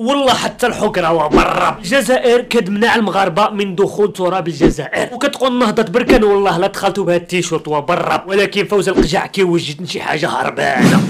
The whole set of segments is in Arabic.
والله حتى الحكرة وبرا الجزائر كتمنع المغاربة من دخول تراب الجزائر. وكتقول نهضة بركان والله لا دخلتوا بهاد التيشيرت وبرا ولكن فوز القجع كيوجد شي حاجة هربانة.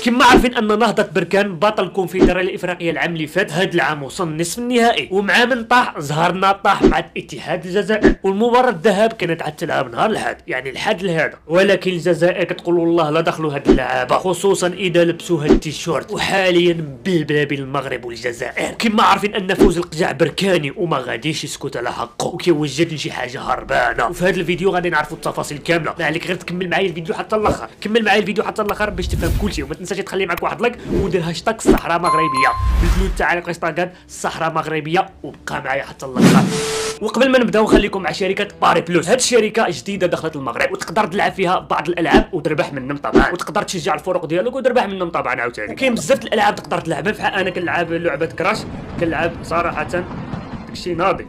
كما عارفين أن نهضة بركان بطل الكونفدرالية الإفريقية العام اللي فات هاد العام وصل نصف النهائي. ومع من طاح زهرنا طاح مع اتحاد الجزائر. والمباراة الذهاب كانت عاد تلعب نهار الحد يعني الحد لهذا. ولكن الجزائر كتقول والله لا دخلوا هاد اللعابة خصوصا إذا لبسوا هاد التيشيرت. وحاليا بين المغرب والجزائر. كما عارفين أن فوز القجع بركاني وما غاديش يسكت على حقه. وكيوجد لشي حاجة هربانة. وفي هاد الفيديو غادي نعرفوا التفاصيل كاملة. ما عليك غير تكمل معايا الفيديو حتى الأخر. كمل معايا الفيديو حتى الأخر باش تفهم كلشي وما تنساش تخلي معك واحد like ودير هاشتاغ الصحراء مغربية. بدلوا التعليق الانستغرام الصحراء مغربية وبقى معايا حتى الآخر وقبل ما نبداو خليكم مع شركة PariPulse. هاد الشركة جديدة دخلت المغرب وتقدر تلعب فيها بعض الألعاب وتربح منهم طبعا. وتقدر تشجع الفرق ديالك وتربح منهم طبعا عاوتاني. وكاين بزاف الألعاب تقدر تلعبها بحال أنا كنلعب لعبة Crash كنلعب صراحة داكشي ناضي.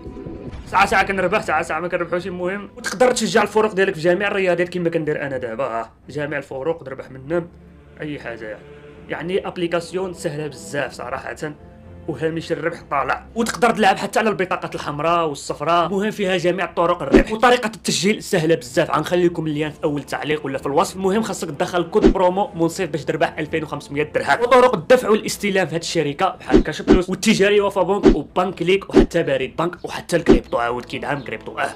ساعة ساعة كنربح ساعة ساعة ما كنربحوش المهم. وتقدر تشجع الفرق ديالك في جميع الرياضات كما كندير أنا دابا. جميع الفروق تربح منهم. أي حاجة يعني. يعني application سهلة بزاف صراحة وهامش الربح طالع. وتقدر تلعب حتى على البطاقات الحمراء والصفراء. المهم فيها جميع طرق الربح. وطريقة التسجيل سهلة بزاف. غنخلي لكم ال lien في أول تعليق ولا في الوصف. المهم خاصك تدخل code promo منصف باش تربح 2500 درهم. وطرق الدفع والاستلام في هذه الشركة بحال Cash Plus والتجاري وفا بنك وبنك ليك وحتى بريد بنك وحتى الكريبتو. عاود كيدعم كريبتو. أه.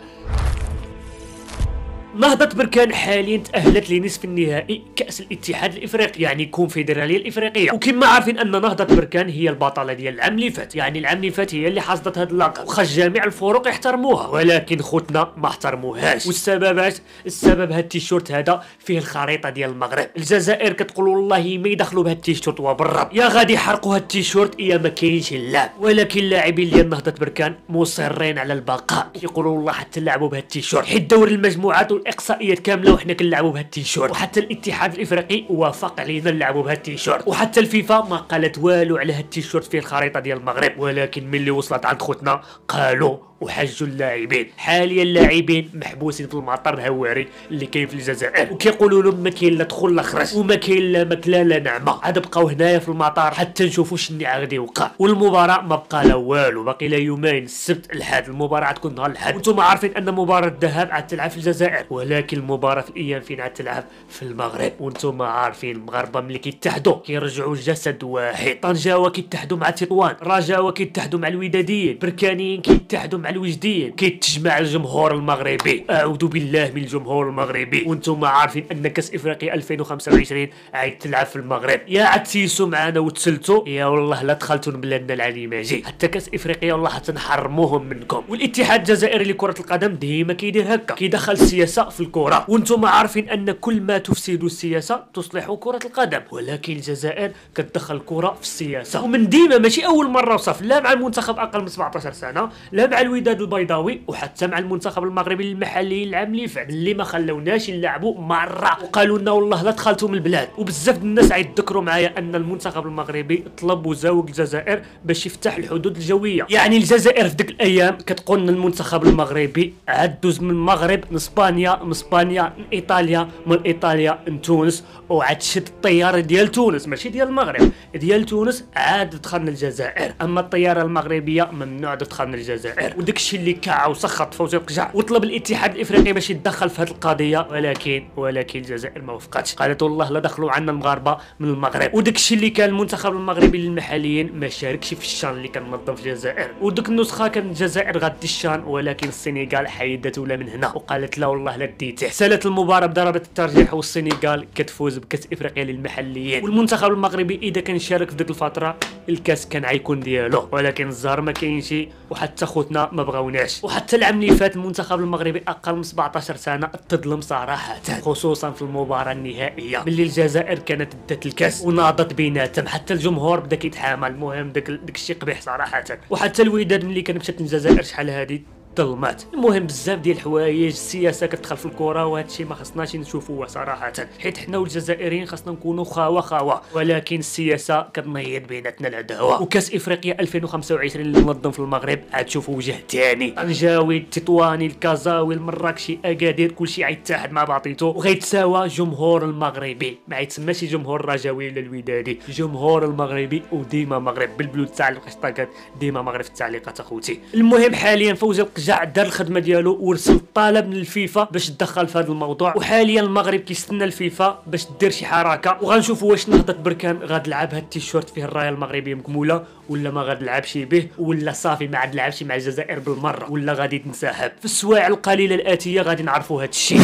نهضة بركان حاليا تأهلت لنصف النهائي كأس الاتحاد الإفريقي؟ يعني الكونفدرالية الإفريقية. وكما عارفين أن نهضة بركان هي البطلة ديال العام اللي فات. يعني العام اللي فات هي اللي حصدت هذا اللقب. وخا جميع الفرق يحترموها. ولكن خوتنا ما احترموهاش. والسببات السبب هاد التيشيرت هذا فيه الخريطة ديال المغرب. الجزائر كتقول والله ما يدخلوا بهاد التيشيرت وبرا يا غادي يحرقوا هاد التيشيرت يا ما كاينش اللعب. ولكن اللاعبين ديال نهضة بركان مصرين على البقاء. كيقولوا والله حتى نلعبوا بهاد التيشيرت. حيت دوري المجموعات والاقصائيات كاملة وحنا كنلعبوا بهاد التيشيرت. وحتى الاتحاد الإفريقي وافق علينا نلعبوا بهاد التيشيرت. وحتى الفيفا ما قالت والو على هاد التيشيرت فيه الخريطة ديال المغرب. ولكن ملي وصلت عند خوتنا قالوا وحجوا اللاعبين. حاليا اللاعبين محبوسين في المطار الهواري اللي كاين في الجزائر. وكيقولوا لهم ما كاين لا دخول لا خرج وما كاين لا ماكلة لا نعمة. عاد بقاو هنايا في المطار حتى نشوفوا شنو غادي يوقع. والمباراة ما بقى لا والو. باقي لا يومين السبت الحد المباراة تكون نهار الحد وأنتم عارفين أن مباراة الذهاب عاد تلعب في الجزائر. ولكن المباراة في الأيام فين عاد تلعب في المغرب. وأنتم عارفين المغاربة ملي كيتحدوا كيرجعوا جسد واحد. طنجاوة كيتحدوا مع تطوان. رجاوه كيتحدوا مع الوداديين. بركانيين كيتحدوا مع الوجديين كيتجمع الجمهور المغربي. أعوذ بالله من الجمهور المغربي. وأنتم عارفين أن كأس إفريقيا 2025 عاد تلعب في المغرب. يا عاد تيسوا معانا وتسلتوا. يا والله لا دخلتوا بلادنا العلي ماجي حتى كأس إفريقيا والله حتى نحرموهم منكم. والاتحاد الجزائري لكرة القدم ديما كيدير هكا. كيدخل السياسة في الكره وأنتم عارفين أن كل ما تفسد السياسة تصلح كرة القدم. ولكن الجزائر كتدخل الكره في السياسة. ومن ديما ماشي أول مرة وصف. لا مع المنتخب أقل من 17 سنة. لا مع الوداد البيضاوي وحتى مع المنتخب المغربي المحلي العام اللي فات اللي ما خلوناش نلعبوا مرة. وقالوا لنا والله لا دخلتوا من البلاد. وبزاف الناس يذكروا معايا أن المنتخب المغربي طلب وزاوك الجزائر باش يفتح الحدود الجوية. يعني الجزائر في ديك الأيام كتقول المنتخب المغربي عاد دوز من المغرب لاسبانيا من إسبانيا لايطاليا من إيطاليا لتونس وعاد شد الطيارة ديال تونس ماشي ديال المغرب. ديال تونس عاد دخلنا الجزائر. أما الطيارة المغربية ممنوع تدخلنا الجزائر. وداك الشيء اللي كاع وسخط فوزي القجع وطلب الاتحاد الإفريقي باش يتدخل في هذه القضية. ولكن ولكن الجزائر ما وافقتش. قالت والله لا دخلوا عنا المغاربة من المغرب. وداك الشيء اللي كان المنتخب المغربي للمحليين ما شاركش في الشان اللي كان منظم في الجزائر. وديك النسخة كانت الجزائر غادي الشان ولكن السنغال حيدته لا من هنا. وقالت لا والله لا ديته سالت المباراة بضربة الترجيح والسنغال كتفوز بكأس إفريقيا للمحليين والمنتخب المغربي إذا كان شارك في ديك الفترة الكأس كان غيكون ديالو. ولكن الزهر ما كاينش وحتى خوتنا ما بغاوناش. وحتى العام اللي فات المنتخب المغربي أقل من 17 سنة تظلم صراحة خصوصا في المباراة النهائية. ملي الجزائر كانت دات الكاس وناضت بيناتهم. حتى الجمهور بدأ كيتحامل. المهم داك داك الشيء قبيح صراحة. وحتى الوداد ملي كانت مشات الجزائر شحال هادي؟ ظلمات المهم بزاف ديال الحوايج السياسة كتدخل في الكره وهذا الشيء ما خصناش نشوفوه صراحة. حيت حنا والجزائريين خصنا نكونوا خاوة خاوة. ولكن السياسة كتنيض بيناتنا العداوة. وكأس إفريقيا 2025 اللي منظم في المغرب عاد تشوفوا وجه ثاني الطنجاوي التطواني الكازاوي المراكشي أكادير كلشي غيتحد مع بعضيتو. وغيتساوى جمهور المغربي. ما يتسماش جمهور الرجاوي ولا الودادي. جمهور المغربي وديما مغرب. بالبلود تاع الهاشتاغات ديما مغرب في التعليقات أخوتي. المهم حاليا فوزي القجع دار الخدمة ديالو ورسل طلب من الفيفا باش تدخل في هذا الموضوع. وحاليا المغرب كيستنى الفيفا باش دير شي حركة. وغنشوفوا واش نهضة بركان غتلعب هاد التيشيرت فيه الراية المغربية مكمولة ولا ما غتلعبش به ولا صافي ما عاد لعبش مع الجزائر بالمرة ولا غادي تنسحب في السوايع القليلة الآتية غادي نعرفوا هاد الشيء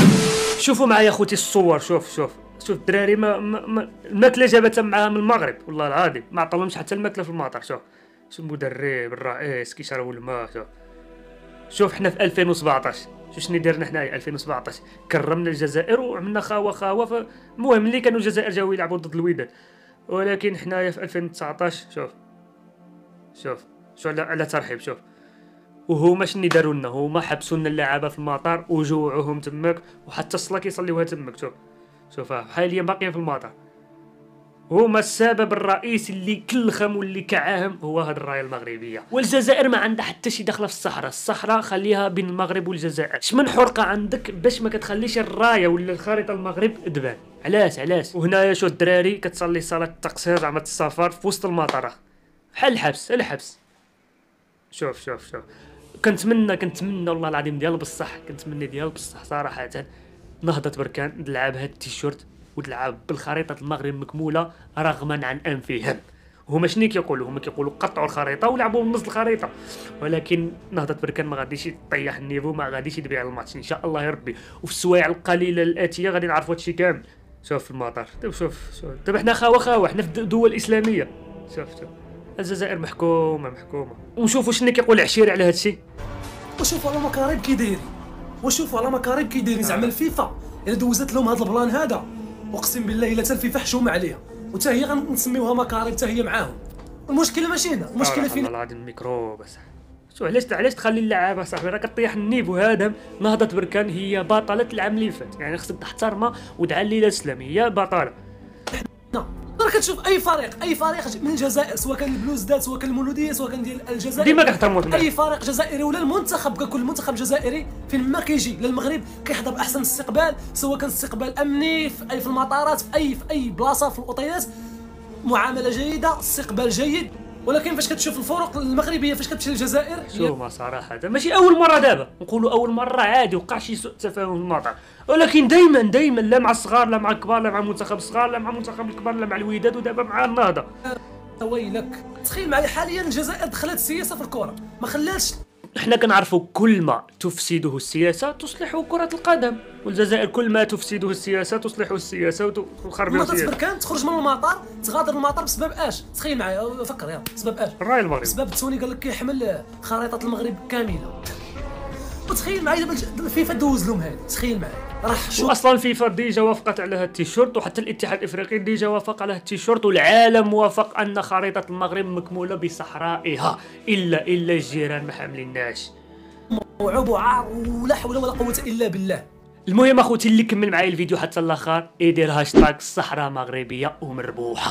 شوفوا معايا أخوتي الصور شوف شوف. شوف الدراري ما, ما, ما الماكلة جابتها معاها من المغرب. والله العظيم ما عطاهمش حتى الماكلة في المطار شوف. شوف المدرب الرئيس كيشربوا الماء شوف. شوف حنا في 2017 شو شنو درنا حنايا؟ 2017 كرمنا الجزائر وعملنا خاوة خاوة المهم اللي كانوا الجزائر جاوا يلعبوا ضد الوداد ولكن حنايا في 2019 شوف. شوف. شو على, على ترحيب شوف. وهما شنو داروا لنا؟ هما حبسوا لنا اللعابة في المطار وجوعوهم تماك وحتى الصلاة كيصليوها تماك شوف. شوف حاليا باقيين في المطار. هما السبب الرئيسي اللي كلخم واللي كعاهم هو هاد الراية المغربية. والجزائر ما عندها حتى شي دخله في الصحراء. الصحراء خليها بين المغرب والجزائر. شمن حرقة عندك باش ما كتخليش الراية ولا الخريطة المغرب تبان علاش؟ علاش؟ وهنايا شو الدراري كتصلي صلاة التقصير زعما السفر في وسط المطار بحال الحبس الحبس. شوف شوف شوف. كنتمنى كنتمنى والله العظيم ديال بصح كنتمنى ديال بصح صراحة. نهضة بركان تلعب هاد التيشيرت. وتلعب بالخريطة المغرب مكمولة رغما عن أنفهم. هما شنو كيقولوا؟ هما كيقولوا قطعوا الخريطة ولعبوا نص الخريطة. ولكن نهضة بركان ما غاديش طيح النيفو ما غاديش يدبيع الماتش. إن شاء الله يا ربي. وفي السوايع القليلة الآتية غادي نعرفوا هادشي كامل. شوف في المطار. شوف شوف. دابا حنا خاوة خاوة. حنا في دول اسلاميه شوف شوف. الجزائر محكومة محكومة. ونشوفوا شنو كيقول عشيري على هادشي. وشوفوا على مكاريب كي دايرين. وشوفوا على مكاريب كي زعما الفيفا إلا دوزت لهم هذا ال plan هذا أقسم بالله الا حتى الفيفا حشومه عليها. وتا هي غنسميوها مكاريب حتى هي معاهم. المشكلة ماشي هنا. المشكلة فين والله العظيم الميكرو بس شو علاش علاش تخلي اللعابة صاحبي راه كطيح النيب. وهذا نهضة بركان هي بطلة العام اللي فات. يعني خصك تحترمها وتعلي لها السلام هي بطلة. راه كتشوف أي فريق أي فريق من الجزائر سواء كان البلوزداد سواء كان المولودية سواء كان ديال الجزائر. ديما كنحترموا أي فريق جزائري ولا المنتخب ككل منتخب جزائري فين ما كيجي للمغرب كيحظى بأحسن استقبال سواء كان استقبال أمني في اي في المطارات في اي في أي بلاصة في الاوطيلات معاملة جيدة استقبال جيد. ولكن فاش كتشوف الفرق المغربية فاش كتمشي للجزائر شو ما صراحة ماشي أول مرة دابا. نقولوا أول مرة عادي وقع شي سوء تفاهم في المطار ولكن دائما دائما لا مع الصغار لا مع الكبار لا مع المنتخب الصغار لا مع المنتخب الكبار لا مع الوداد ودابا مع النهضة. ويلك. تخيل معايا حاليا الجزائر دخلت السياسة في الكره ما خلاتش إحنا كنعرفوا كل ما تفسده السياسة تصلح كرة القدم والجزائر كل ما تفسده السياسة تصلح السياسة وتخرب السياسة. بركان تخرج من المطار تغادر المطار بسبب اش تخيل معايا فكر يا بسبب اش الرأي المغرب بسبب توني قال لك كيحمل خريطة المغرب كاملة. وتخيل معايا دابا الفيفا دوز لهم هذه تخيل معايا. راح شو؟ أصلا فيفا déjà وافقت على هذا التيشيرت وحتى الاتحاد الإفريقي déjà وافق على هذا التيشيرت والعالم وافق أن خريطة المغرب مكمولة بصحرائها. إلا إلا الجيران ما حامليناش وعار ولا حول ولا قوة إلا بالله. المهم أخوتي اللي كمل معايا الفيديو حتى الآخر يدير هاشتاغ الصحراء مغربية ومربوحة.